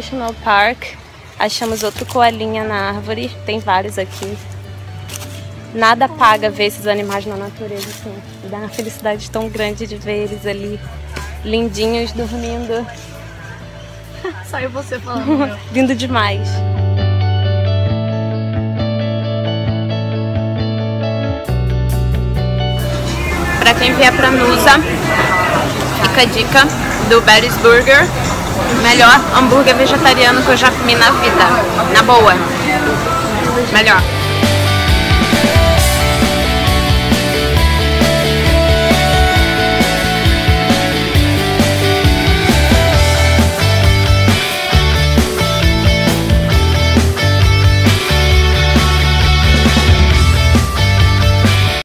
National Park. Achamos outro coelhinha na árvore. Tem vários aqui. Nada paga ver esses animais na natureza, assim. Dá uma felicidade tão grande de ver eles ali, lindinhos, dormindo. Saiu você falando. Lindo demais. Pra quem vier pra Nusa, fica a dica do Betty's Burger. Melhor hambúrguer vegetariano que eu já comi na vida. Na boa. Melhor.